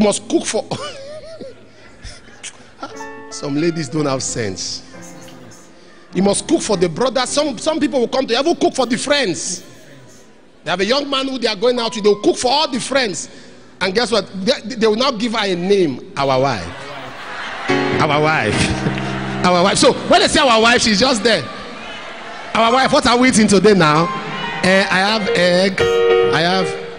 You must cook for. some ladies don't have sense. You must cook for the brother. Some some people will come to you, will cook for the friends. They have a young man who they are going out with, they'll cook for all the friends. And guess what? They, they will now give her a name, our wife. Our wife. Our wife. So when they say our wife, she's just there. Our wife, what are we eating today now? Eh, I have egg. I have.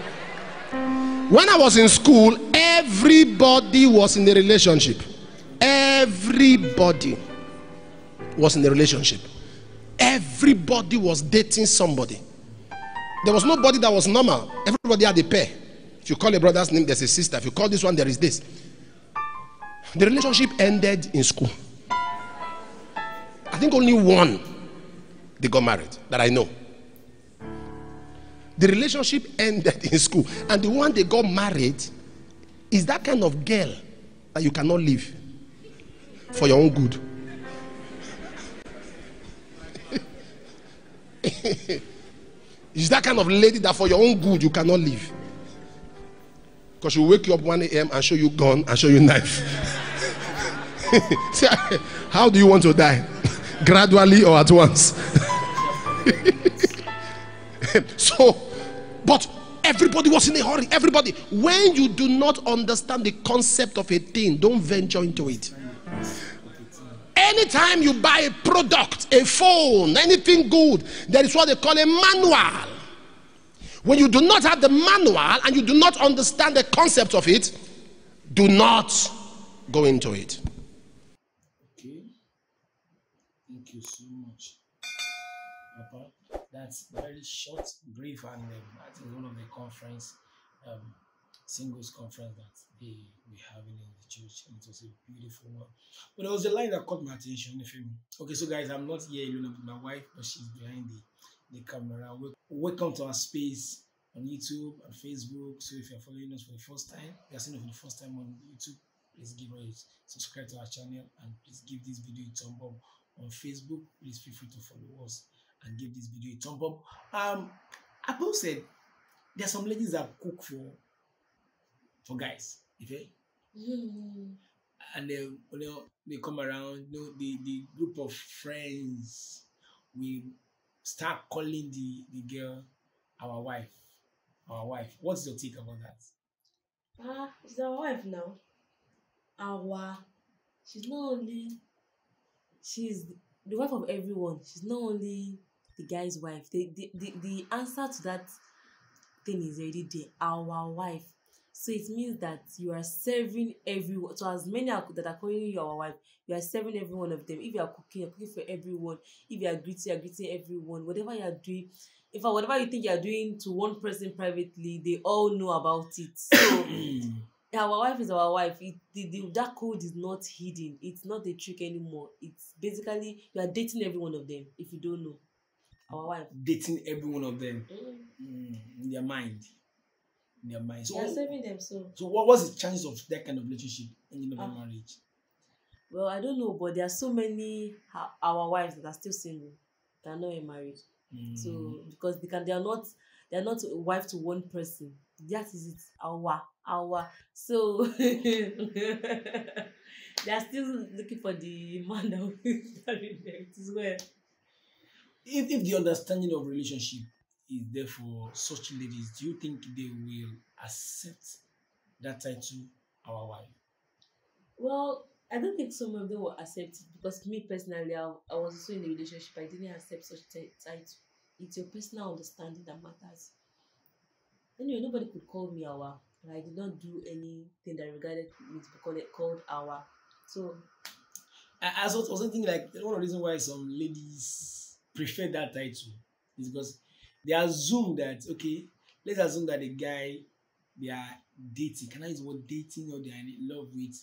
When I was in school, everybody was in a relationship. Everybody was in a relationship. Everybody was dating somebody. There was nobody that was normal. Everybody had a pair. If you call a brother's name, there's a sister. If you call this one, there is this. The relationship ended in school. I think only one they got married that I know. The relationship ended in school, and the one they got married is that kind of girl that you cannot leave for your own good. Is that kind of lady that for your own good you cannot leave. Because she'll wake you up 1 a.m. and show you gun and show you knife. See, how do you want to die? Gradually or at once? so, but everybody was in a hurry. Everybody. When you do not understand the concept of a thing, don't venture into it. Anytime you buy a product, a phone, anything good, there is what they call a manual. When you do not have the manual and you do not understand the concept of it, do not go into it. Okay. Thank you so much. Papa, very short, brief, and um, I think one of the conference, um, singles conference that they were having in the church, and it was a beautiful one. But there was a line that caught my attention. If you, okay, so guys, I'm not here alone with my wife, but she's behind the the camera. Wel- Welcome to our space on YouTube and Facebook. So if you're following us for the first time, you're seeing us for the first time on YouTube, please give us subscribe to our channel and please give this video a thumb up. On Facebook, please feel free to follow us and give this video a thumb up. Um, Apple said there are some ladies that cook for for guys. Okay, and they you know they come around you know the the group of friends we start calling the the girl our wife our wife what's your take about that Ah, she's our wife now. Our, she's not only, she's the wife of everyone. She's not only the guy's wife. The, the, the, the answer to that thing is already there. Our wife. So it means that you are serving everyone. So as many are, that are calling you our wife, you are serving every one of them. If you are cooking, you're cooking for everyone. If you are greeting, you're greeting everyone. Whatever you are doing, in fact, whatever you think you are doing to one person privately, they all know about it. So our wife is our wife. It, the, the, that code is not hidden. It's not a trick anymore. It's basically you are dating every one of them. If you don't know, our wife. dating every one of them Mm. mm, in their mind in their mind so You are serving them. So so what was the chances of that kind of relationship ending up in Ah. marriage well, I don't know, but there are so many ha- our wives that are still single. They are not yet married. Mm. So because they can, they are not they are not a wife to one person. That is it. Our our so they are still looking for the man that will marry them. Is well. If, if the understanding of relationship is there for such ladies do you think they will accept that title our wife Well, I don't think some of them will accept it because me personally, I, I was also in a relationship. I didn't accept such ti- title. It's your personal understanding that matters. Anyway, nobody could call me our, and I did not do anything that regarded me to be called, called our. So I, I was, was thinking like one of the reasons why some ladies prefer that title is because they assume that okay, let's assume that the guy they are dating, can I use the word dating or they are in love with,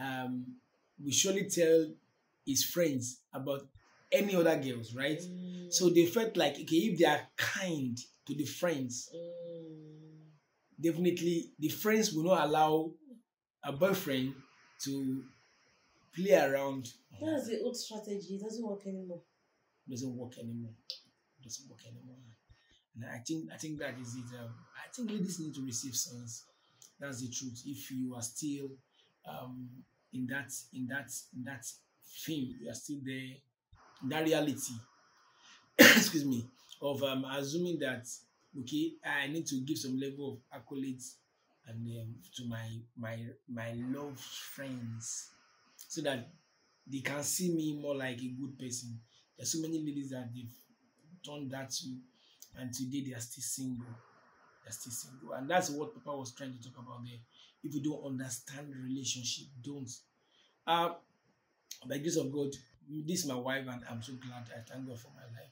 um, we surely tell his friends about any other girls, right? mm, So they felt like okay, if they are kind to the friends, mm, definitely the friends will not allow a boyfriend to play around. that's the old strategy. It doesn't work anymore. Doesn't work anymore. Doesn't work anymore. And I think I think that is it. Um, I think ladies need to receive signs That's the truth. If you are still um, in that in that in that thing, you are still there in that reality. excuse me of um, assuming that okay, I need to give some level of accolades and um, to my my my loved friends so that they can see me more like a good person. There's so many ladies that they've done that to, and today they are still single. They're still single, and that's what Papa was trying to talk about there. If you don't understand the relationship, don't. Uh, by grace of God, this is my wife, and I'm so glad. I thank God for my life.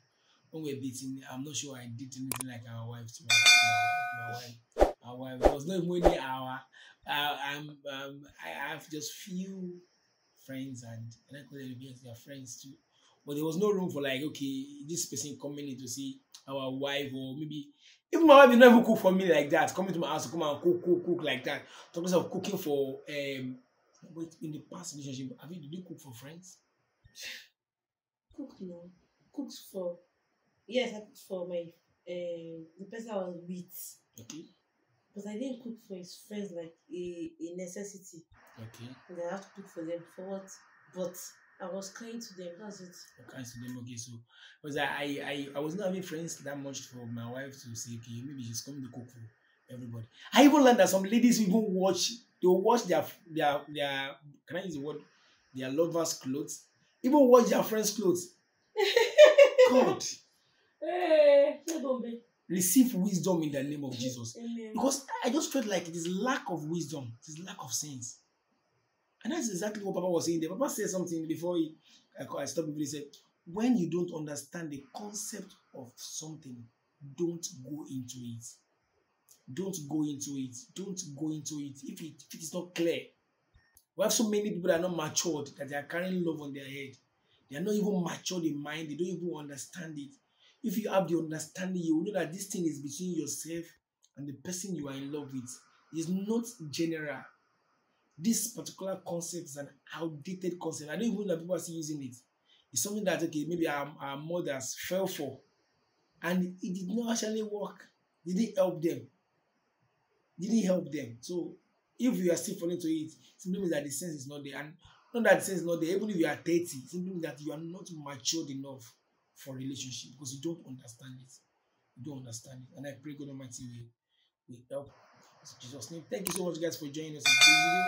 When we're dating, I'm not sure I did anything like our wife to my, my, my wife. Wife there was no even any our. Uh, um, I have just few friends and and I call them their friends too. But there was no room for like, okay, this person coming in to see our wife or maybe even my wife did not even cook for me like that. Coming to my house to come and cook, cook, cook like that. Talking of cooking for um but in the past relationship, have you did you cook for friends? Cook no. Cooked for yes, I cooked for my um the person I was with. Okay, But I didn't cook for his friends like a, a necessity. okay. And I have to cook for them for what? But I was kind to them, that's it. Okay, so them okay. So because I, I I was not having friends that much for my wife to say, okay, maybe she's coming to cook for everybody. I even learned that some ladies even watch they watch their their their can I use the word their lovers' clothes, even watch their friends' clothes. God, eh, Hey, Bombe. receive wisdom in the name of Jesus. Amen. Because I just felt like it is lack of wisdom, it is lack of sense. And that's exactly what Papa was saying there. Papa said something before he, I, I stopped he said, when you don't understand the concept of something, don't go into it. Don't go into it. Don't go into it if it, if it is not clear. We have so many people that are not matured that they are carrying love on their head. They are not even matured in mind. They don't even understand it. If you have the understanding, you will know that this thing is between yourself and the person you are in love with. It's not general. This particular concept is an outdated concept. I don't even know that people are still using it. It's something that okay, maybe our, our mothers fell for, and it did not actually work. Didn't help them. Didn't help them. So if you are still falling to it, it simply means that the sense is not there. And not that the sense is not there, even if you are 30, it simply means that you are not matured enough for relationship because you don't understand it. You don't understand it. And I pray God Almighty will, will help in Jesus' name. Thank you so much, guys, for joining us in this video.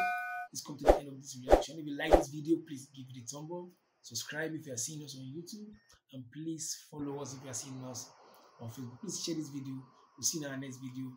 Let's come to the end of this reaction. If you like this video, please give it a thumb up. Subscribe if you are seeing us on YouTube. And please follow us if you are seeing us on Facebook. Please share this video. We'll see you in our next video.